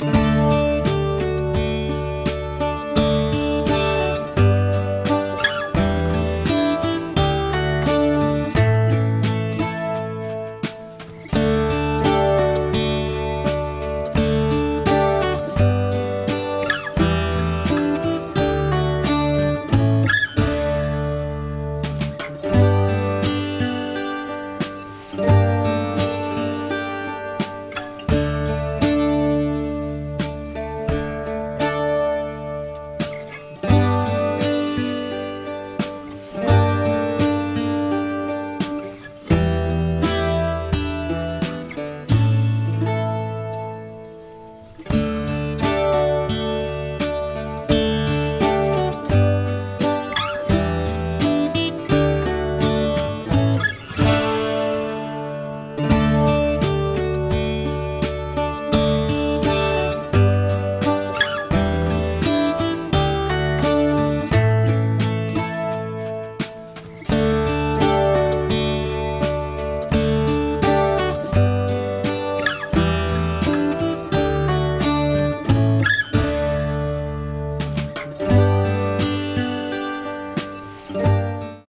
Música